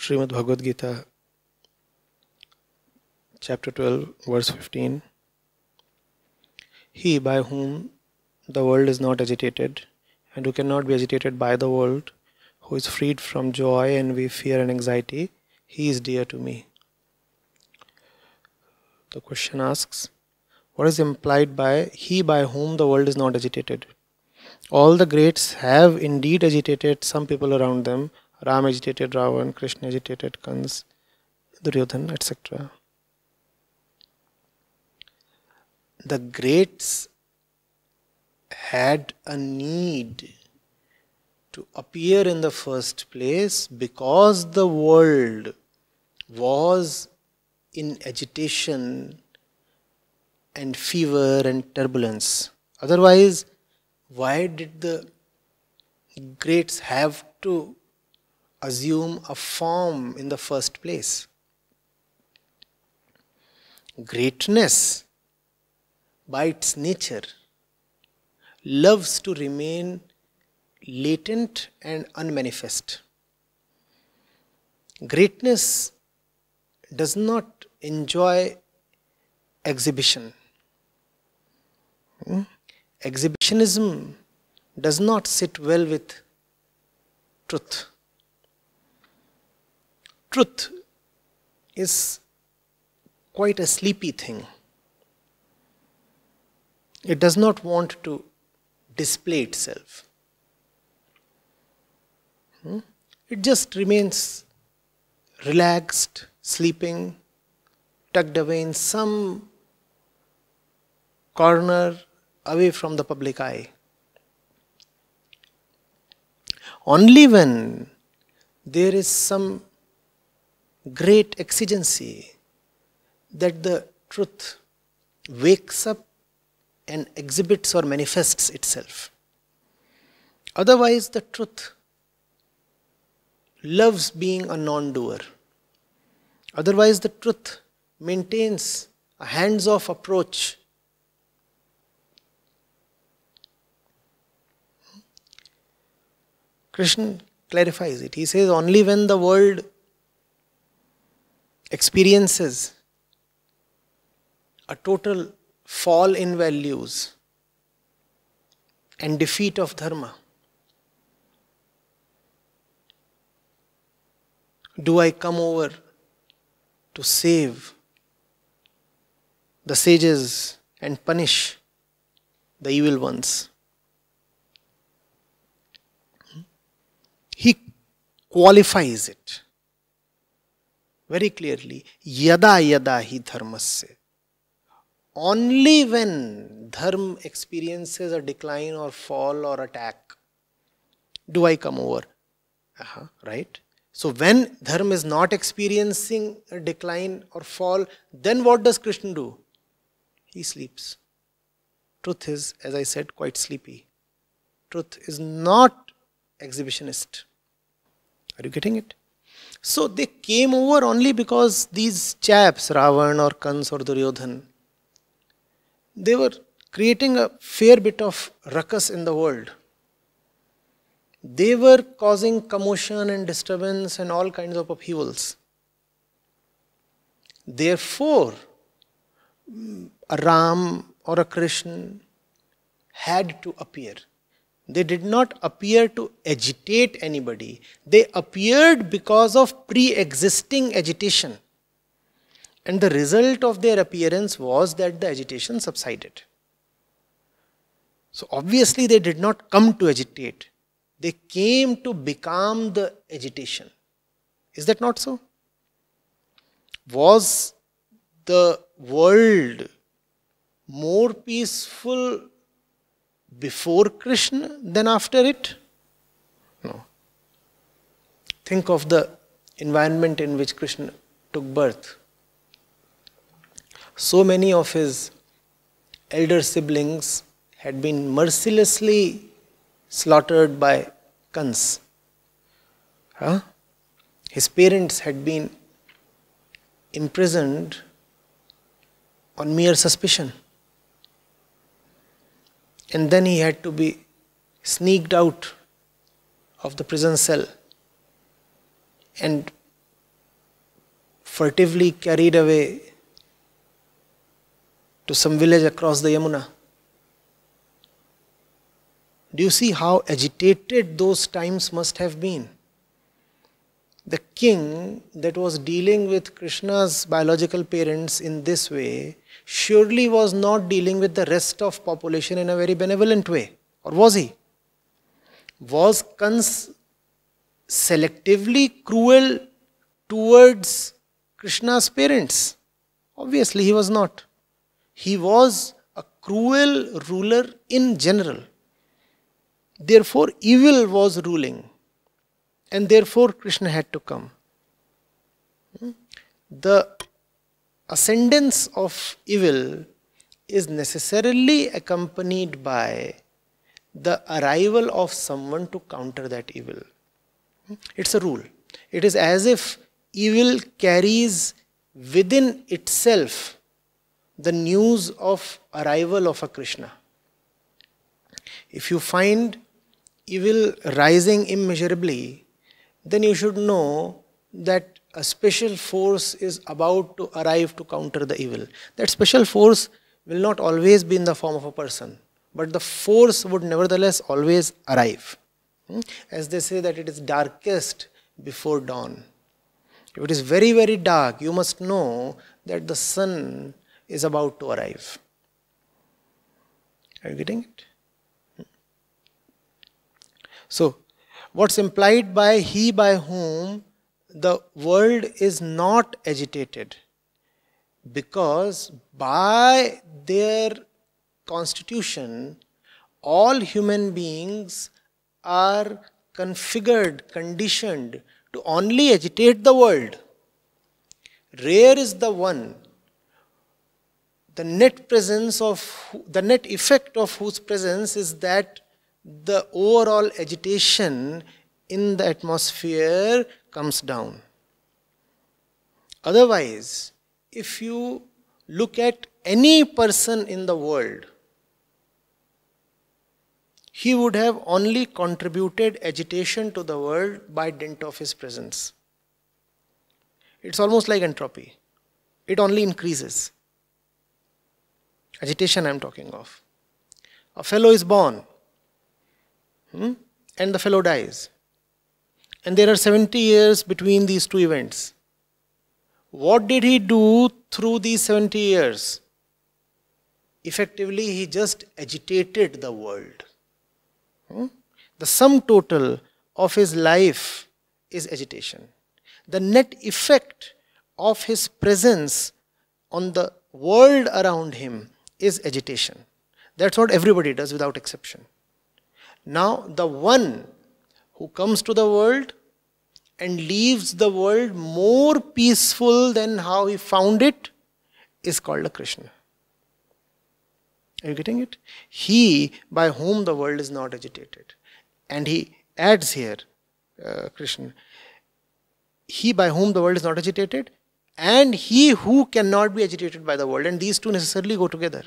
Srimad Bhagavad Gita, chapter 12, verse 15. He by whom the world is not agitated, and who cannot be agitated by the world, who is freed from joy, envy, fear, and anxiety, he is dear to me. The question asks, what is implied by he by whom the world is not agitated? All the greats have indeed agitated some people around them. Ram agitated Ravan, Krishna agitated Kans, Duryodhan, etc. The greats had a need to appear in the first place because the world was in agitation and fever and turbulence. Otherwise, why did the greats have to assume a form in the first place? Greatness, by its nature, loves to remain latent and unmanifest. Greatness does not enjoy exhibition. Hmm? Exhibitionism does not sit well with truth. Truth is quite a sleepy thing. It does not want to display itself. Hmm? It just remains relaxed, sleeping, tucked away in some corner away from the public eye. Only when there is some great exigency that the truth wakes up and exhibits or manifests itself. Otherwise, the truth loves being a non doer. Otherwise, the truth maintains a hands off approach Krishna clarifies it. He says, only when the world experiences a total fall in values and defeat of dharma, do I come over to save the sages and punish the evil ones. Hmm? he qualifies it very clearly. Yada yada hi dharmasya. Only when dharma experiences a decline or fall or attack do I come over. Uh-huh, right? So when dharma is not experiencing a decline or fall, then what does Krishna do? He sleeps. Truth is, as I said, quite sleepy. Truth is not exhibitionist. Are you getting it? So they came over only because these chaps, Ravan or Kans or Duryodhan, they were creating a fair bit of ruckus in the world. They were causing commotion and disturbance and all kinds of upheavals. Therefore, mm, a Ram or a Krishna had to appear. They did not appear to agitate anybody. They appeared because of pre existing agitation. And the result of their appearance was that the agitation subsided. So, obviously, they did not come to agitate, they came to become the agitation. Is that not so? Was the world more peaceful before Krishna than after it? No. Think of the environment in which Krishna took birth. So many of his elder siblings had been mercilessly slaughtered by Kans. Huh? His parents had been imprisoned on mere suspicion and then he had to be sneaked out of the prison cell and furtively carried away to some village across the Yamuna. Do you see how agitated those times must have been? The king that was dealing with Krishna's biological parents in this way surely was not dealing with the rest of population in a very benevolent way. Or was he? Was Kans selectively cruel towards Krishna's parents? Obviously, he was not. He was a cruel ruler in general. Therefore, evil was ruling, and therefore, Krishna had to come. Hmm? The ascendance of evil is necessarily accompanied by the arrival of someone to counter that evil. It's a rule. It is as if evil carries within itself the news of arrival of a Krishna. If you find evil rising immeasurably, then you should know that a special force is about to arrive to counter the evil. That special force will not always be in the form of a person, but the force would nevertheless always arrive. Hmm? As they say that it is darkest before dawn. If it is very, very dark, you must know that the sun is about to arrive. Are you getting it? So, what's implied by he by whom the world is not agitated because by their constitution all human beings are configured conditioned to only agitate the world. Rare is the one the net presence of the net effect of whose presence is that the overall agitation in the atmosphere comes down. Otherwise, if you look at any person in the world, he would have only contributed agitation to the world by dint of his presence. It's almost like entropy, it only increases. Agitation, I'm talking of. A fellow is born, Hmm? And the fellow dies. And there are 70 years between these two events. What did he do through these 70 years? Effectively, he just agitated the world. Hmm? The sum total of his life is agitation. The net effect of his presence on the world around him is agitation. That's what everybody does without exception. Now, the one who comes to the world and leaves the world more peaceful than how he found it is called a Krishna. Are you getting it? He by whom the world is not agitated. And he adds here, uh, Krishna, he by whom the world is not agitated, and he who cannot be agitated by the world. And these two necessarily go together.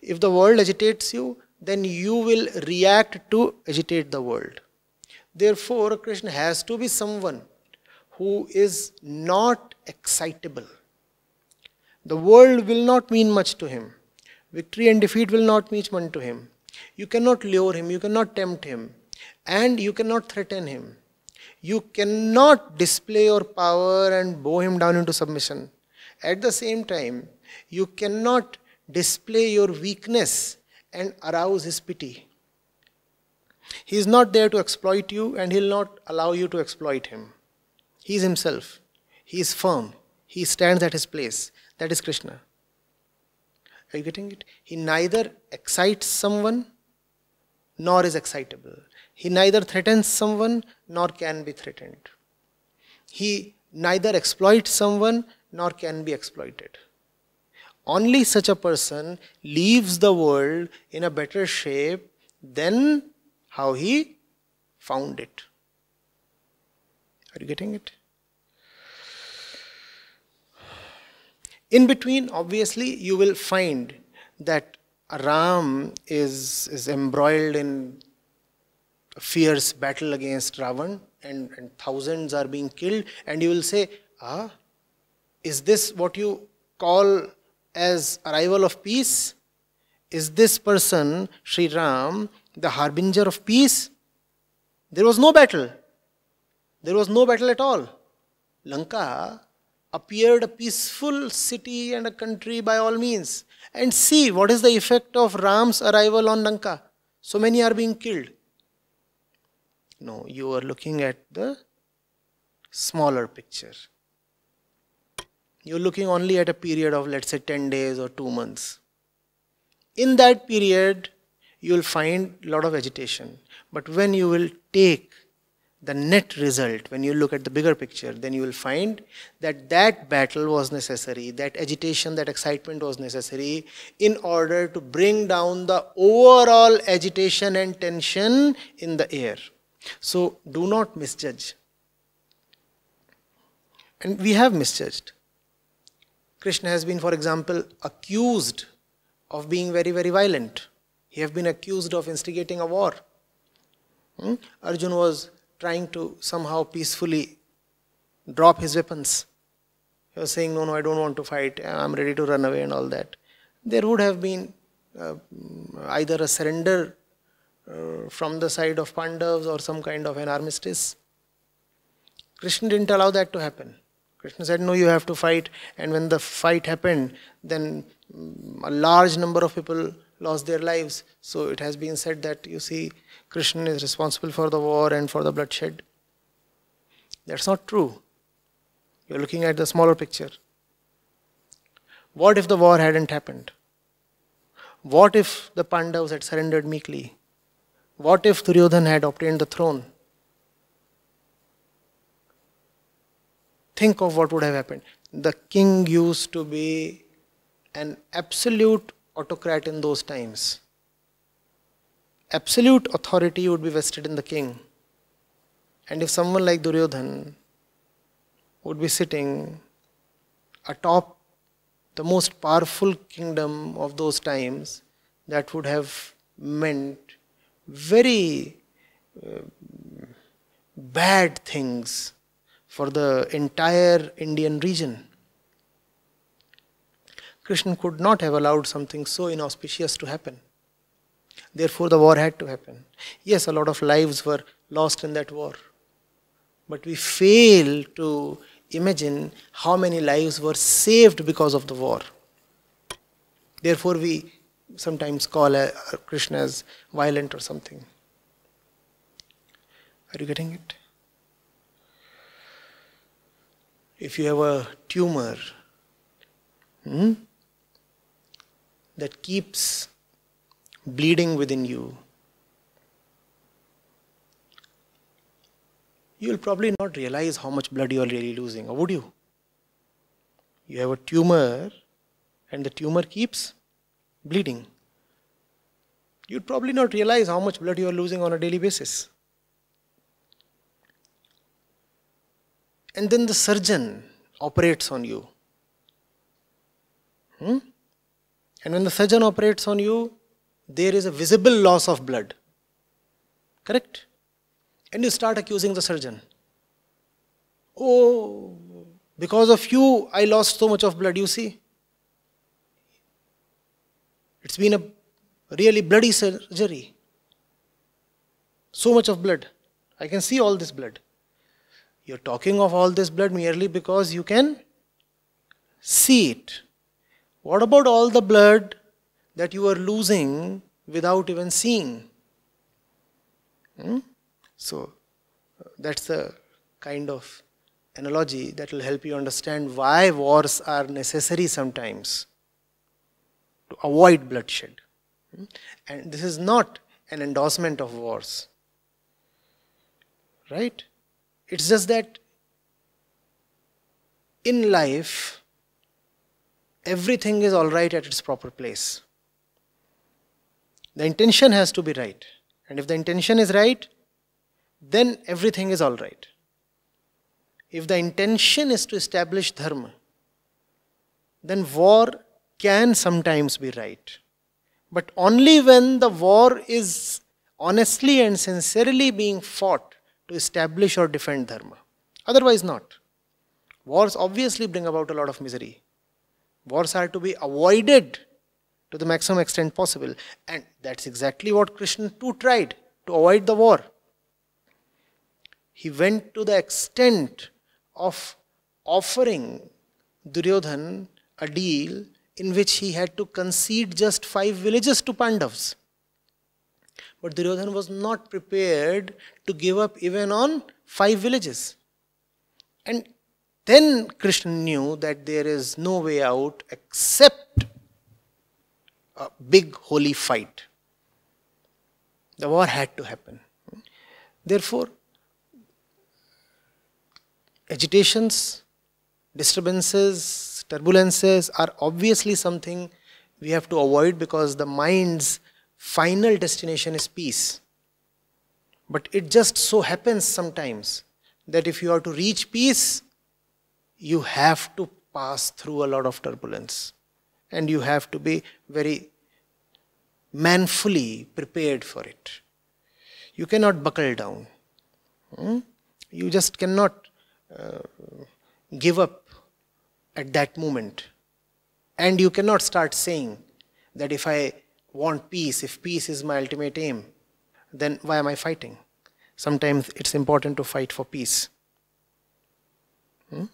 If the world agitates you, then you will react to agitate the world. Therefore, a Krishna has to be someone who is not excitable. The world will not mean much to him. Victory and defeat will not mean much to him. You cannot lure him, you cannot tempt him, and you cannot threaten him. You cannot display your power and bow him down into submission. At the same time, you cannot display your weakness and arouse his pity. He is not there to exploit you and he'll not allow you to exploit him. He is himself. He is firm. He stands at his place. That is Krishna. Are you getting it? He neither excites someone nor is excitable. He neither threatens someone nor can be threatened. He neither exploits someone nor can be exploited. Only such a person leaves the world in a better shape than how he found it. Are you getting it? In between, obviously, you will find that Ram is, is embroiled in a fierce battle against Ravan and, and thousands are being killed, and you will say, Ah, Is this what you call as arrival of peace? Is this person, Sri Ram, the harbinger of peace? There was no battle. There was no battle at all. Lanka appeared a peaceful city and a country by all means. And see what is the effect of Ram's arrival on Lanka. So many are being killed. No, you are looking at the smaller picture. You're looking only at a period of, let's say, 10 days or 2 months. In that period, you'll find a lot of agitation. But when you will take the net result, when you look at the bigger picture, then you will find that that battle was necessary, that agitation, that excitement was necessary in order to bring down the overall agitation and tension in the air. So do not misjudge. And we have misjudged. Krishna has been, for example, accused of being very, very violent. He has been accused of instigating a war. Hmm? Arjun was trying to somehow peacefully drop his weapons. He was saying, No, no, I don't want to fight. I'm ready to run away and all that. There would have been uh, either a surrender uh, from the side of Pandavas or some kind of an armistice. Krishna didn't allow that to happen. Krishna said, No, you have to fight. And when the fight happened, then mm, a large number of people lost their lives. So it has been said that, you see, Krishna is responsible for the war and for the bloodshed. That's not true. You're looking at the smaller picture. What if the war hadn't happened? What if the Pandavas had surrendered meekly? What if Duryodhan had obtained the throne? Think of what would have happened. The king used to be an absolute autocrat in those times. Absolute authority would be vested in the king. And if someone like Duryodhan would be sitting atop the most powerful kingdom of those times, that would have meant very uh, bad things for the entire Indian region. Krishna could not have allowed something so inauspicious to happen. Therefore, the war had to happen. Yes, a lot of lives were lost in that war. But we fail to imagine how many lives were saved because of the war. Therefore, we sometimes call Krishna as violent or something. Are you getting it? If you have a tumor hmm, that keeps bleeding within you, you will probably not realize how much blood you are really losing, or would you? You have a tumor, and the tumor keeps bleeding. You'd probably not realize how much blood you are losing on a daily basis. And then the surgeon operates on you. Hmm? And when the surgeon operates on you, there is a visible loss of blood. Correct? And you start accusing the surgeon. Oh, because of you, I lost so much of blood, you see. It's been a really bloody surgery. So much of blood. I can see all this blood. You're talking of all this blood merely because you can see it. What about all the blood that you are losing without even seeing? Hmm? So, that's the kind of analogy that will help you understand why wars are necessary sometimes to avoid bloodshed. Hmm? And this is not an endorsement of wars. Right? It's just that in life, everything is alright at its proper place. The intention has to be right. And if the intention is right, then everything is alright. If the intention is to establish dharma, then war can sometimes be right. But only when the war is honestly and sincerely being fought to establish or defend dharma. Otherwise, not. Wars obviously bring about a lot of misery. Wars are to be avoided to the maximum extent possible. And that's exactly what Krishna too tried to avoid the war. He went to the extent of offering Duryodhan a deal in which he had to concede just five villages to Pandavas. But Duryodhan was not prepared to give up even on five villages. And then Krishna knew that there is no way out except a big holy fight. The war had to happen. Therefore, agitations, disturbances, turbulences are obviously something we have to avoid because the mind's final destination is peace. But it just so happens sometimes that if you are to reach peace, you have to pass through a lot of turbulence and you have to be very manfully prepared for it. You cannot buckle down. Hmm? You just cannot uh, give up at that moment. And you cannot start saying that if I want peace, if peace is my ultimate aim, then why am I fighting? Sometimes it's important to fight for peace. Hmm?